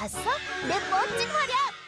봤어? 내 멋진 활약!